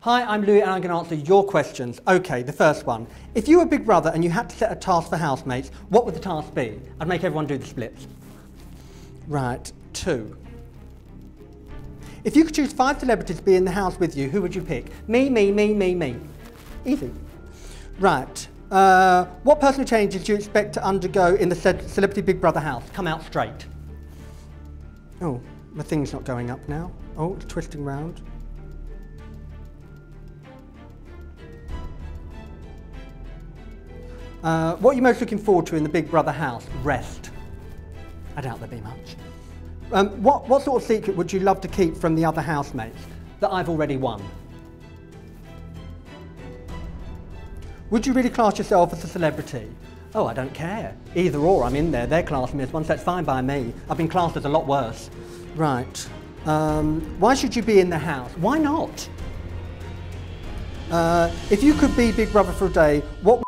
Hi, I'm Louie and I'm going to answer your questions. Okay, the first one. If you were Big Brother and you had to set a task for housemates, what would the task be? I'd make everyone do the splits. Right, two. If you could choose five celebrities to be in the house with you, who would you pick? Me, me, me, me, me. Easy. Right. Uh, what personal changes do you expect to undergo in the ce- Celebrity Big Brother house? Come out straight. Oh, my thing's not going up now. Oh, it's twisting round. Uh, what are you most looking forward to in the Big Brother house? Rest. I doubt there'll be much. Um, what, what sort of secret would you love to keep from the other housemates that I've already won? Would you really class yourself as a celebrity? Oh, I don't care. Either or, I'm in there. They're classing me as one, so that's fine by me. I've been classed as a lot worse. Right. Um, why should you be in the house? Why not? Uh, if you could be Big Brother for a day, what